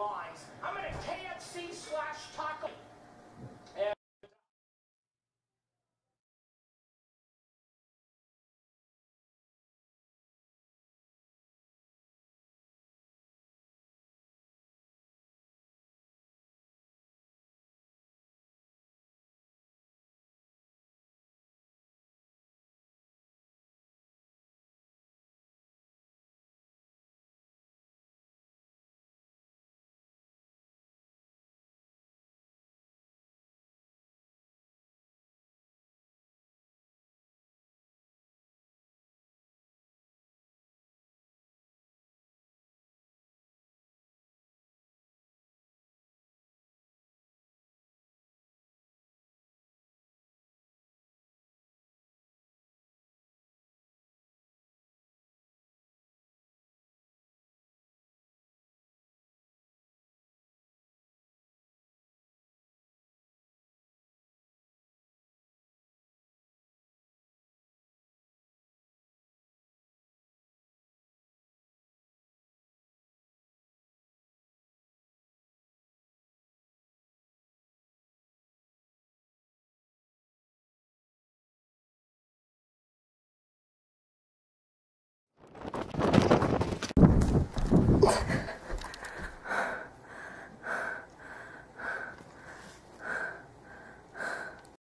lines. I'm at a KFC slash taco.